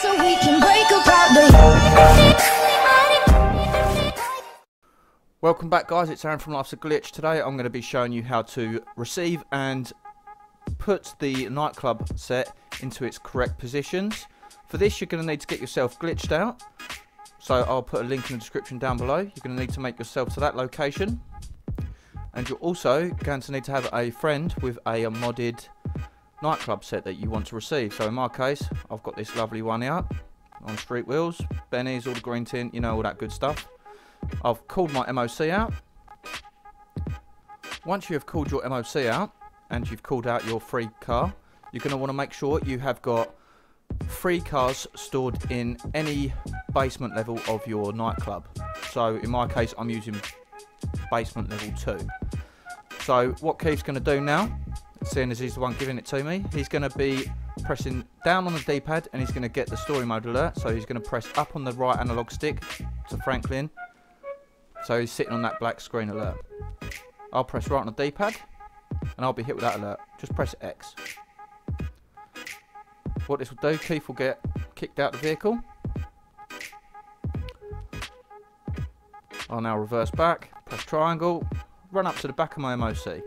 so we can break apart. Welcome back guys, it's Aaron from Life's a Glitch. Today I'm going to be showing you how to receive and put the nightclub set into its correct positions. For this you're going to need to get yourself glitched out. So I'll put a link in the description down below. You're going to need to make yourself to that location. And you're also going to need to have a friend with a modded nightclub set that you want to receive. So in my case, I've got this lovely one here on Street Wheels, Benny's, all the green tint, you know, all that good stuff. I've called my MOC out. Once you have called your MOC out and you've called out your free car, you're going to want to make sure you have got free cars stored in any basement level of your nightclub. So in my case, I'm using basement level 2. So what Keith's going to do now, seeing as he's the one giving it to me, he's going to be pressing down on the D-pad and he's going to get the story mode alert. So he's going to press up on the right analog stick to Franklin so he's sitting on that black screen alert. I'll press right on the D-pad and I'll be hit with that alert. Just press X. What this will do, Keith will get kicked out of the vehicle. I'll now reverse back, press triangle, run up to the back of my MOC.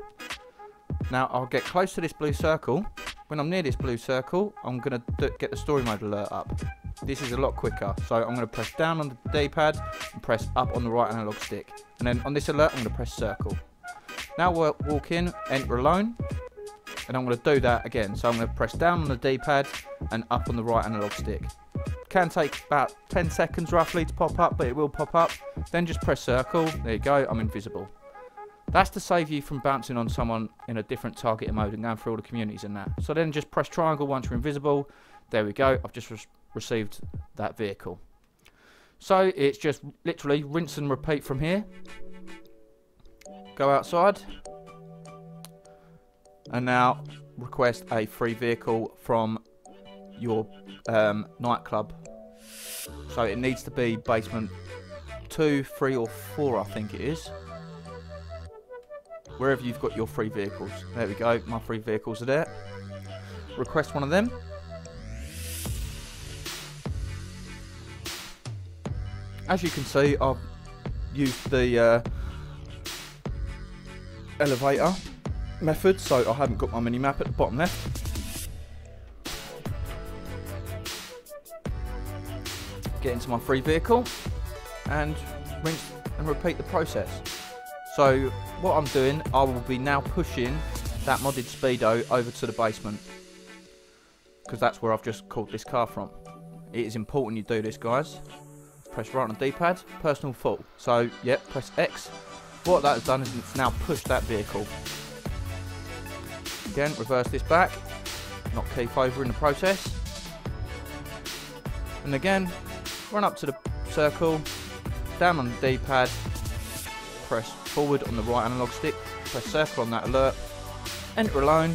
Now I'll get close to this blue circle. When I'm near this blue circle, I'm going to get the story mode alert up. This is a lot quicker. So I'm going to press down on the D-pad and press up on the right analog stick. And then on this alert, I'm going to press circle. Now we'll walk in, enter alone. And I'm going to do that again. So I'm going to press down on the D-pad and up on the right analog stick. Can take about 10 seconds roughly to pop up, but it will pop up. Then just press circle. There you go, I'm invisible. That's to save you from bouncing on someone in a different targeting mode and going through all the communities and that. So then just press triangle once you're invisible. There we go. I've just received that vehicle. So it's just literally rinse and repeat from here. Go outside. And now request a free vehicle from your um, nightclub. So it needs to be basement 2, 3 or 4 I think it is. Wherever you've got your free vehicles. There we go, my free vehicles are there. Request one of them. as you can see, I've used the uh, elevator method, so I haven't got my mini map at the bottom left. Get into my free vehicle and rinse and repeat the process. So what I'm doing, I will be now pushing that modded speedo over to the basement because that's where I've just called this car from. It is important you do this guys press right on the D-pad, personal full. So, yep, press X. What that has done is it's now pushed that vehicle. Again, reverse this back, knock Keith over in the process. And again, run up to the circle, down on the D-pad, press forward on the right analog stick, press circle on that alert, enter alone,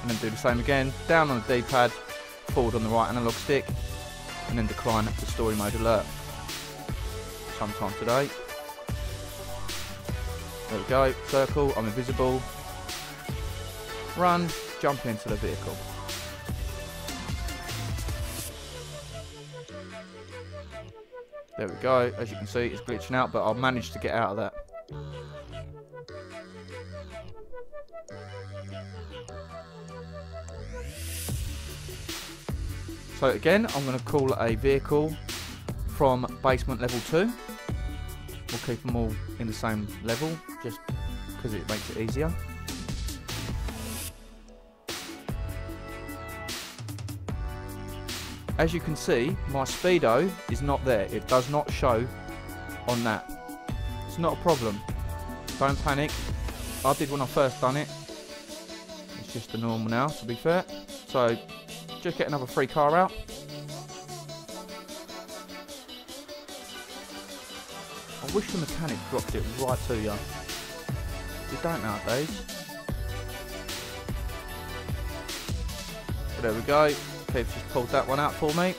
and then do the same again, down on the D-pad, forward on the right analog stick, and then decline the story mode alert sometime today. There we go, circle, I'm invisible. Run, jump into the vehicle. There we go, as you can see it's glitching out but I've managed to get out of that. So again, I'm going to call a vehicle from basement level 2. We'll keep them all in the same level, just because it makes it easier. As you can see, my speedo is not there. It does not show on that. It's not a problem. Don't panic. I did when I first done it. It's just the normal now, to be fair. So just get another free car out. I wish the mechanic dropped it right to you. You don't nowadays. But there we go. Keith's just pulled that one out for me.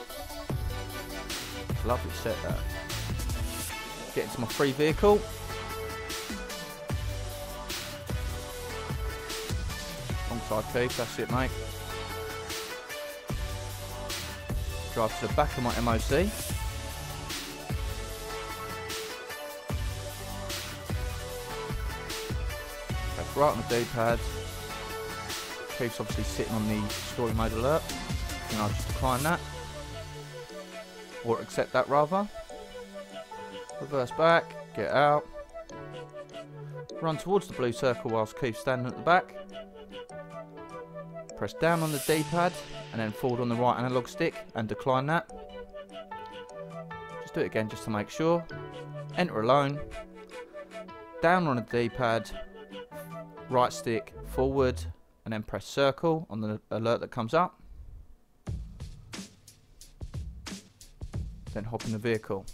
Lovely set there. Get into my free vehicle. Alongside Keith, that's it mate. drive to the back of my MOC. Right on the D-pad. Keith's obviously sitting on the story mode alert. I'll just decline that. Or accept that rather. Reverse back, get out. Run towards the blue circle whilst Keith's standing at the back. Press down on the D-pad and then forward on the right analog stick and decline that. Just do it again just to make sure. Enter alone. Down on the D-pad, right stick forward and then press circle on the alert that comes up. Then hop in the vehicle.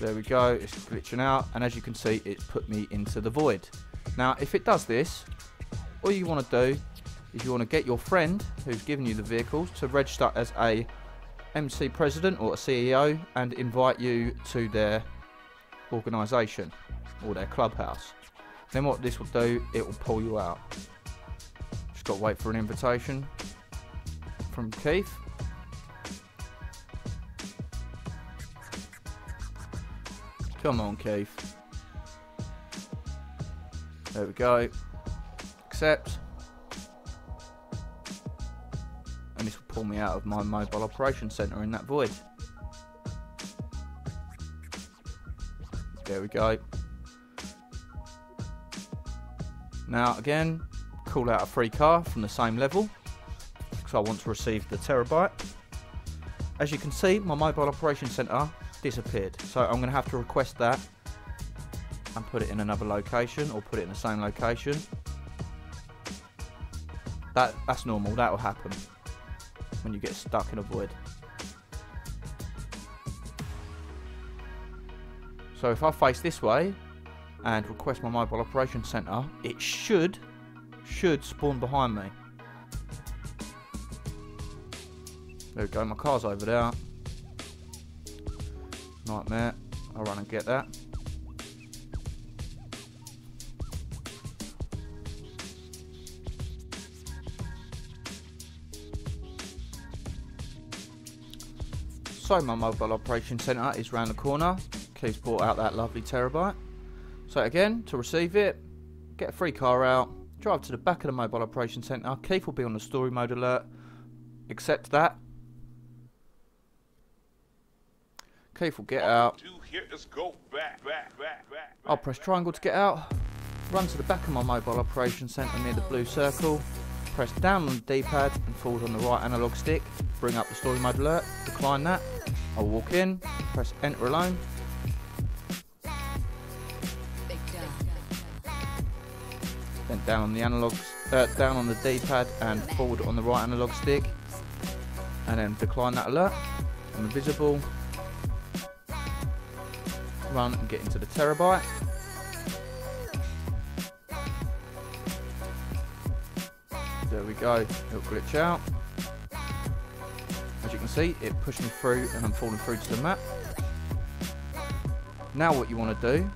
There we go, it's glitching out, and as you can see, it put me into the void. Now, if it does this, all you want to do is you want to get your friend who's given you the vehicles to register as a MC president or a CEO and invite you to their organisation or their clubhouse. Then what this will do, it will pull you out. Just got to wait for an invitation from Keith. Come on, Keith. There we go. Accept. And this will pull me out of my mobile operation centre in that void. There we go. Now again, call out a free car from the same level because I want to receive the Terrorbyte. As you can see, my mobile operation centre disappeared. So I'm going to have to request that and put it in another location or put it in the same location. That That's normal, that will happen when you get stuck in a void. So if I face this way and request my mobile operation center, it should should spawn behind me. There we go, my car's over there. Nightmare. I'll run and get that. So my mobile operation centre is round the corner. Keith's brought out that lovely Terrorbyte. So again, to receive it, get a free car out, drive to the back of the mobile operation centre. Keith will be on the story mode alert. Accept that. Keith will get out. I'll press triangle to get out. Run to the back of my mobile operation centre near the blue circle. Press down on the D-pad and forward on the right analog stick. Bring up the story mode alert. Decline that. I'll walk in. Press enter alone. Then down on the analog, uh, down on the D-pad and forward on the right analog stick. And then decline that alert. I'm invisible run and get into the Terrorbyte. There we go, it'll glitch out. As you can see, it pushed me through and I'm falling through to the map. Now what you want to do,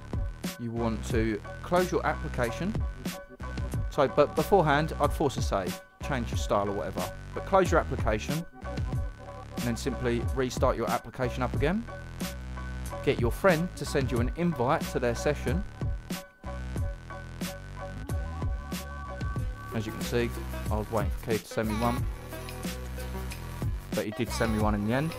you want to close your application. So, but beforehand, I'd force a save, change your style or whatever. But close your application, and then simply restart your application up again get your friend to send you an invite to their session. As you can see, I was waiting for Keith to send me one. But he did send me one in the end.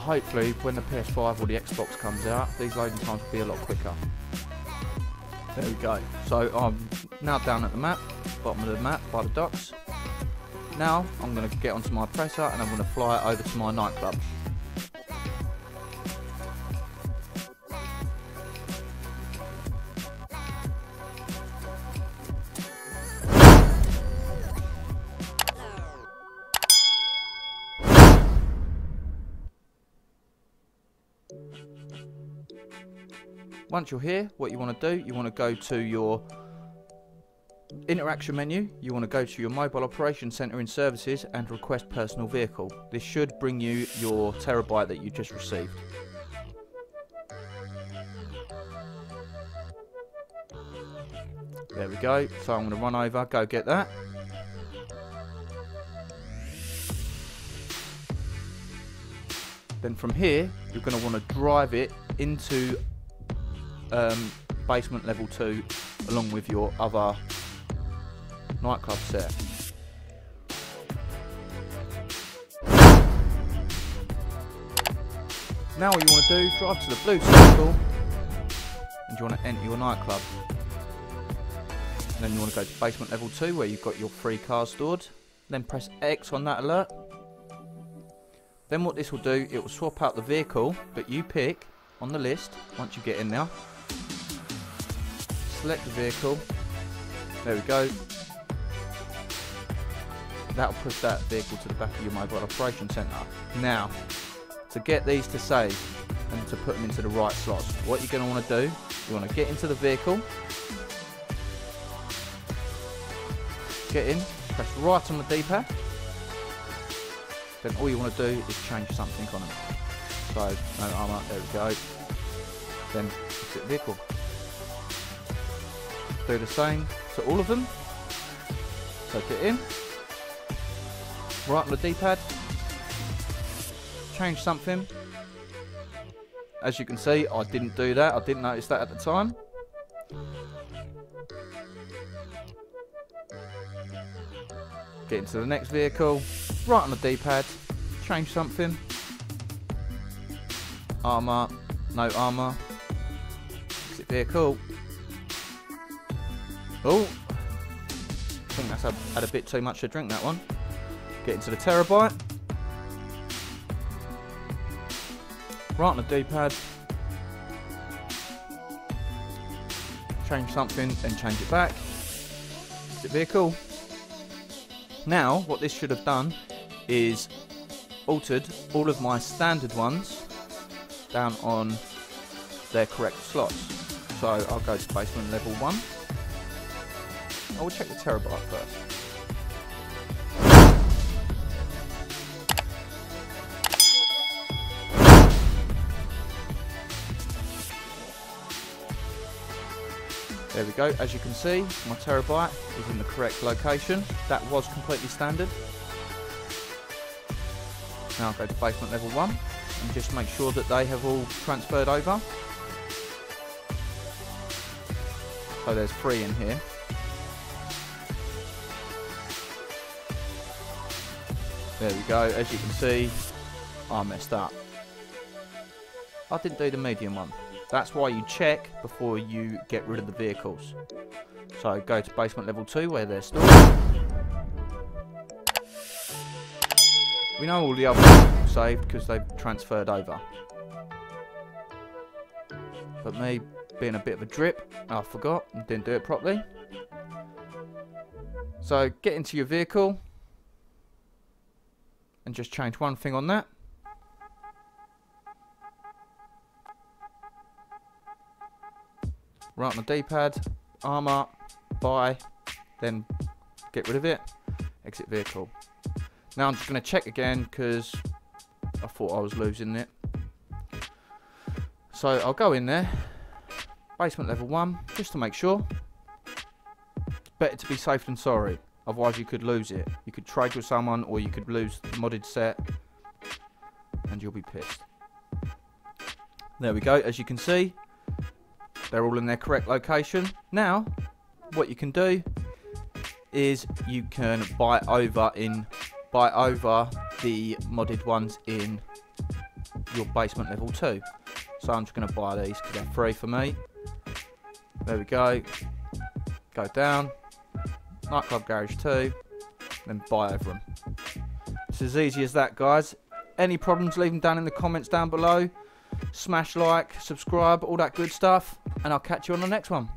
Hopefully, when the PS5 or the Xbox comes out, these loading times will be a lot quicker. There we go. So I'm now down at the map, bottom of the map by the docks. Now I'm going to get onto my presser and I'm going to fly over to my nightclub. Once you're here, what you want to do, you want to go to your interaction menu, you want to go to your mobile operation center in services and request personal vehicle. This should bring you your Terrorbyte that you just received. There we go. So I'm going to run over, go get that. Then from here, you're going to want to drive it into um, basement level 2 along with your other nightclub set. Now what you want to do, drive to the blue circle and you want to enter your nightclub. And then you want to go to basement level 2 where you've got your three cars stored. Then press X on that alert. Then what this will do, it will swap out the vehicle that you pick on the list once you get in there. Select the vehicle. There we go. That'll push that vehicle to the back of your mobile operation centre. Now, to get these to save and to put them into the right slots, what you're going to want to do, you want to get into the vehicle, get in, press right on the D-pad, then all you want to do is change something on them. So, no armour, there we go. Then exit vehicle. Do the same to all of them. So it in, right on the D-pad, change something. As you can see, I didn't do that. I didn't notice that at the time. Get into the next vehicle, right on the D-pad, change something. Armour, no armour. Exit vehicle. Oh, I think that's had, a bit too much to drink that one. Get into the Terrorbyte. Right on the D-pad. Change something, then change it back. Exit vehicle. Now, what this should have done is altered all of my standard ones down on their correct slots. So I'll go to basement level 1. I will check the Terrorbyte first. There we go, as you can see, my Terrorbyte is in the correct location. That was completely standard. Now I'll go to basement level 1 and just make sure that they have all transferred over. So there's three in here. There we go, as you can see, I messed up. I didn't do the medium one. That's why you check before you get rid of the vehicles. So go to basement level 2 where they're stored. We know all the others saved because they've transferred over. But me being a bit of a drip, ah, I forgot and didn't do it properly. So get into your vehicle and just change one thing on that. right on the D-pad, armor, buy, then get rid of it, exit vehicle. Now I'm just going to check again because I thought I was losing it. So I'll go in there, basement level 1, just to make sure. Better to be safe than sorry, otherwise you could lose it. You could trade with someone or you could lose the modded set and you'll be pissed. There we go, as you can see, they're all in their correct location. Now, what you can do is you can buy over in buy over the modded ones in your basement level 2. So I'm just going to buy these because they're free for me. There we go. Go down. Nightclub Garage 2. Then buy over them. It's as easy as that, guys. Any problems, leave them down in the comments down below. Smash like, subscribe, all that good stuff and I'll catch you on the next one.